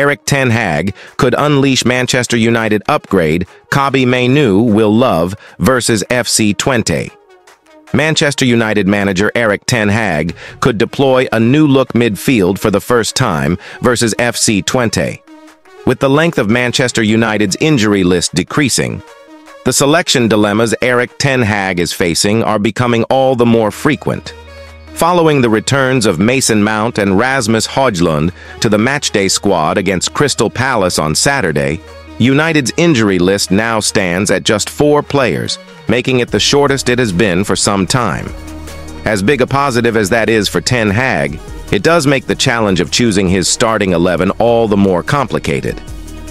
Erik Ten Hag could unleash Manchester United upgrade Kobbie Mainoo will love versus FC Twente. Manchester United manager Erik Ten Hag could deploy a new-look midfield for the first time versus FC Twente. With the length of Manchester United's injury list decreasing, the selection dilemmas Erik Ten Hag is facing are becoming all the more frequent. Following the returns of Mason Mount and Rasmus Højlund to the matchday squad against Crystal Palace on Saturday, United's injury list now stands at just four players, making it the shortest it has been for some time. As big a positive as that is for Ten Hag, it does make the challenge of choosing his starting 11 all the more complicated.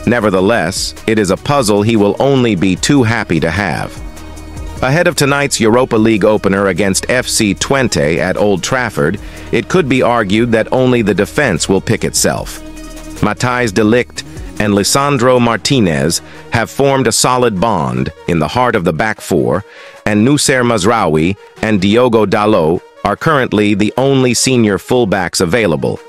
Nevertheless, it is a puzzle he will only be too happy to have. Ahead of tonight's Europa League opener against FC Twente at Old Trafford, it could be argued that only the defense will pick itself. Matthijs de Ligt and Lisandro Martinez have formed a solid bond in the heart of the back four, and Noussair Mazraoui and Diogo Dalot are currently the only senior fullbacks available.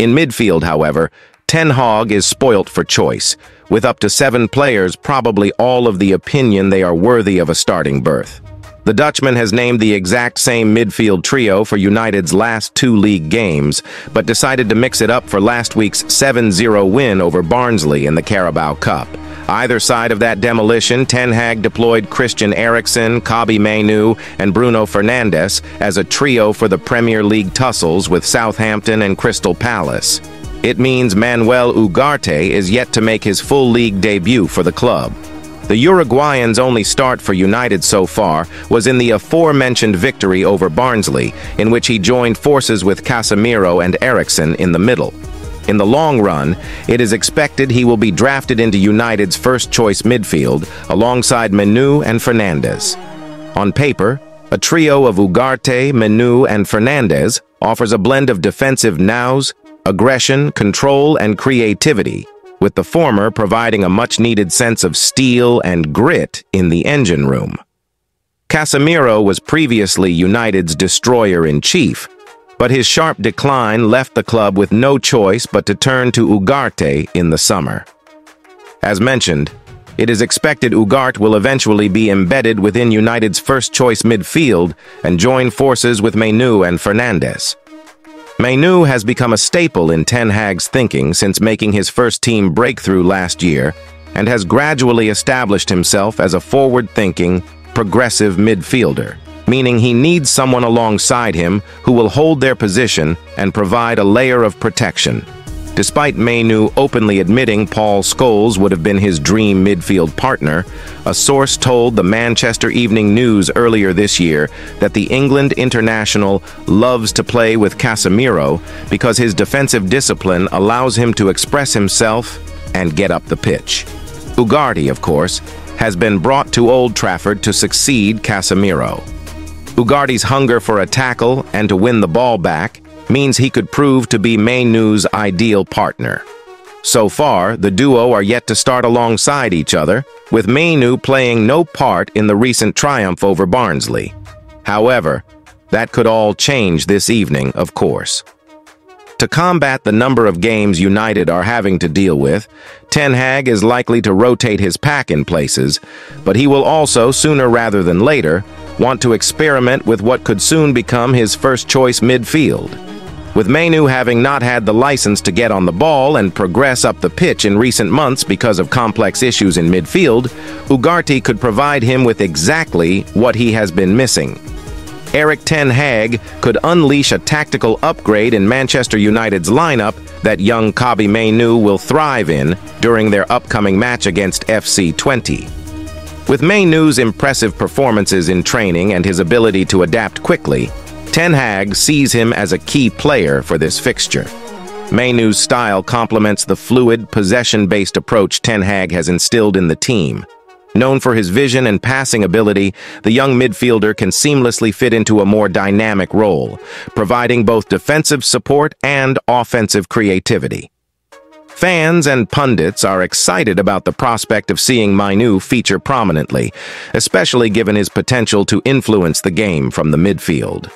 In midfield, however, Ten Hag is spoilt for choice, with up to seven players probably all of the opinion they are worthy of a starting berth. The Dutchman has named the exact same midfield trio for United's last two league games, but decided to mix it up for last week's 7-0 win over Barnsley in the Carabao Cup. Either side of that demolition, Ten Hag deployed Christian Eriksen, Kobbie Mainoo, and Bruno Fernandes as a trio for the Premier League tussles with Southampton and Crystal Palace. It means Manuel Ugarte is yet to make his full league debut for the club. The Uruguayan's only start for United so far was in the aforementioned victory over Barnsley, in which he joined forces with Casemiro and Eriksen in the middle. In the long run, it is expected he will be drafted into United's first-choice midfield alongside Mainoo and Fernandes. On paper, a trio of Ugarte, Mainoo, and Fernandes offers a blend of defensive nows, aggression, control, and creativity, with the former providing a much-needed sense of steel and grit in the engine room. Casemiro was previously United's destroyer-in-chief, but his sharp decline left the club with no choice but to turn to Ugarte in the summer. As mentioned, it is expected Ugarte will eventually be embedded within United's first-choice midfield and join forces with Mainoo and Fernandes. Mainoo has become a staple in Ten Hag's thinking since making his first team breakthrough last year and has gradually established himself as a forward-thinking, progressive midfielder, meaning he needs someone alongside him who will hold their position and provide a layer of protection. Despite Mainoo openly admitting Paul Scholes would have been his dream midfield partner, a source told the Manchester Evening News earlier this year that the England international loves to play with Casemiro because his defensive discipline allows him to express himself and get up the pitch. Ugarte, of course, has been brought to Old Trafford to succeed Casemiro. Ugarte's hunger for a tackle and to win the ball back means he could prove to be Mainoo's ideal partner. So far, the duo are yet to start alongside each other, with Mainoo playing no part in the recent triumph over Barnsley. However, that could all change this evening, of course. To combat the number of games United are having to deal with, Ten Hag is likely to rotate his pack in places, but he will also, sooner rather than later, want to experiment with what could soon become his first-choice midfield. With Mainoo having not had the license to get on the ball and progress up the pitch in recent months because of complex issues in midfield, Ugarte could provide him with exactly what he has been missing. Erik Ten Hag could unleash a tactical upgrade in Manchester United's lineup that young Kobbie Mainoo will thrive in during their upcoming match against FC Twente. With Mainoo's impressive performances in training and his ability to adapt quickly, Ten Hag sees him as a key player for this fixture. Mainoo's style complements the fluid, possession-based approach Ten Hag has instilled in the team. Known for his vision and passing ability, the young midfielder can seamlessly fit into a more dynamic role, providing both defensive support and offensive creativity. Fans and pundits are excited about the prospect of seeing Mainoo feature prominently, especially given his potential to influence the game from the midfield.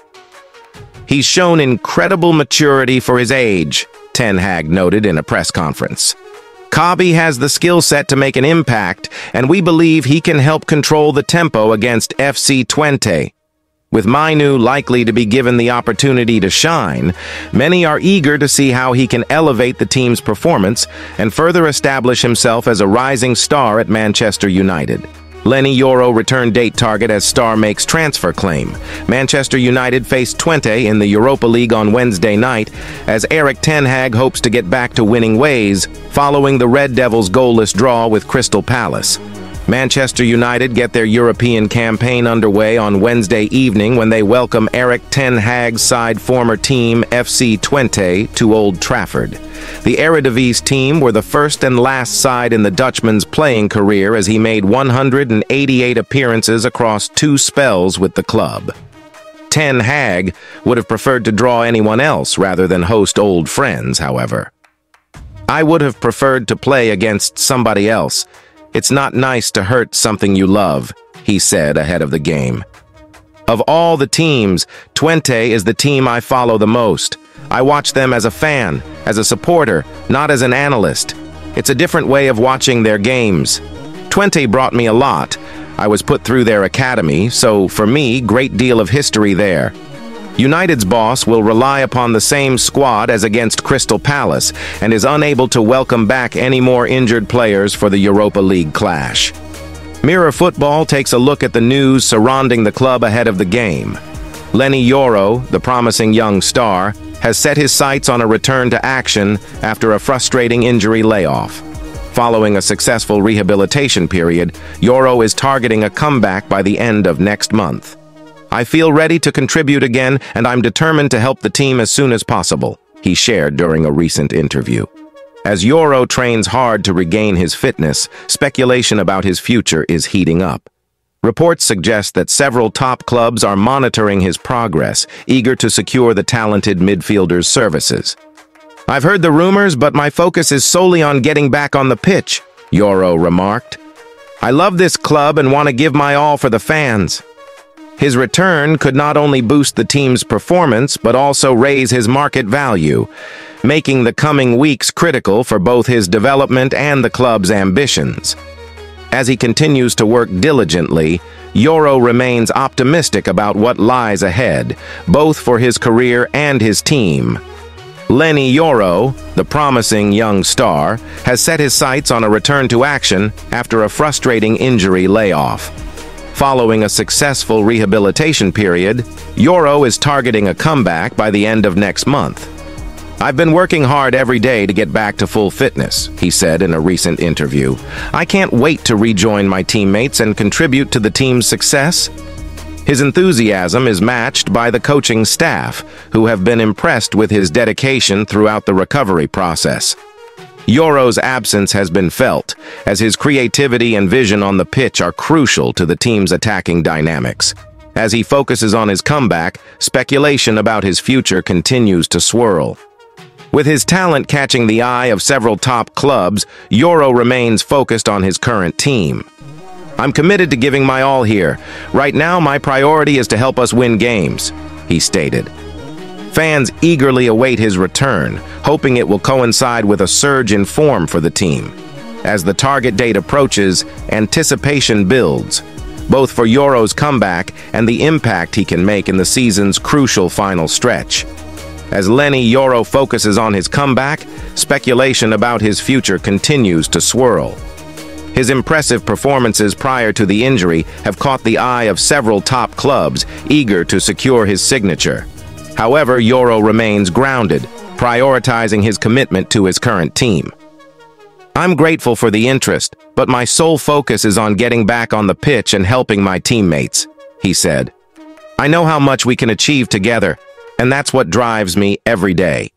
He's shown incredible maturity for his age, Ten Hag noted in a press conference. Kobbie has the skill set to make an impact, and we believe he can help control the tempo against FC Twente. With Mainoo likely to be given the opportunity to shine, many are eager to see how he can elevate the team's performance and further establish himself as a rising star at Manchester United. Leny Yoro return date target as Star makes transfer claim. Manchester United face Twente in the Europa League on Wednesday night as Erik Ten Hag hopes to get back to winning ways following the Red Devils' goalless draw with Crystal Palace. Manchester United get their European campaign underway on Wednesday evening when they welcome Erik Ten Hag's side former team FC Twente to Old Trafford. The Eredivisie team were the first and last side in the Dutchman's playing career as he made 188 appearances across two spells with the club. Ten Hag would have preferred to draw anyone else rather than host old friends, however. I would have preferred to play against somebody else, it's not nice to hurt something you love, he said ahead of the game. Of all the teams, Twente is the team I follow the most. I watch them as a fan, as a supporter, not as an analyst. It's a different way of watching their games. Twente brought me a lot. I was put through their academy, so for me, great deal of history there. United's boss will rely upon the same squad as against Crystal Palace and is unable to welcome back any more injured players for the Europa League clash. Mirror Football takes a look at the news surrounding the club ahead of the game. Leny Yoro, the promising young star, has set his sights on a return to action after a frustrating injury layoff. Following a successful rehabilitation period, Yoro is targeting a comeback by the end of next month. I feel ready to contribute again, and I'm determined to help the team as soon as possible, he shared during a recent interview. As Yoro trains hard to regain his fitness, speculation about his future is heating up. Reports suggest that several top clubs are monitoring his progress, eager to secure the talented midfielder's services. I've heard the rumors, but my focus is solely on getting back on the pitch, Yoro remarked. I love this club and want to give my all for the fans. His return could not only boost the team's performance, but also raise his market value, making the coming weeks critical for both his development and the club's ambitions. As he continues to work diligently, Yoro remains optimistic about what lies ahead, both for his career and his team. Leny Yoro, the promising young star, has set his sights on a return to action after a frustrating injury layoff. Following a successful rehabilitation period, Yoro is targeting a comeback by the end of next month. I've been working hard every day to get back to full fitness, he said in a recent interview. I can't wait to rejoin my teammates and contribute to the team's success. His enthusiasm is matched by the coaching staff, who have been impressed with his dedication throughout the recovery process. Yoro's absence has been felt, as his creativity and vision on the pitch are crucial to the team's attacking dynamics. As he focuses on his comeback, speculation about his future continues to swirl. With his talent catching the eye of several top clubs, Yoro remains focused on his current team. I'm committed to giving my all here. Right now, my priority is to help us win games, he stated. Fans eagerly await his return, hoping it will coincide with a surge in form for the team. As the target date approaches, anticipation builds, both for Yoro's comeback and the impact he can make in the season's crucial final stretch. As Leny Yoro focuses on his comeback, speculation about his future continues to swirl. His impressive performances prior to the injury have caught the eye of several top clubs eager to secure his signature. However, Yoro remains grounded, prioritizing his commitment to his current team. I'm grateful for the interest, but my sole focus is on getting back on the pitch and helping my teammates, he said. I know how much we can achieve together, and that's what drives me every day.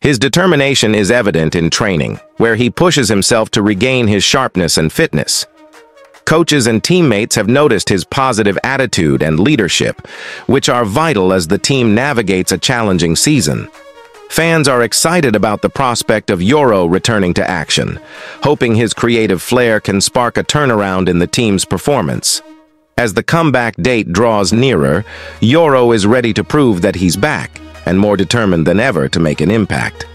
His determination is evident in training, where he pushes himself to regain his sharpness and fitness. Coaches and teammates have noticed his positive attitude and leadership, which are vital as the team navigates a challenging season. Fans are excited about the prospect of Yoro returning to action, hoping his creative flair can spark a turnaround in the team's performance. As the comeback date draws nearer, Yoro is ready to prove that he's back and more determined than ever to make an impact.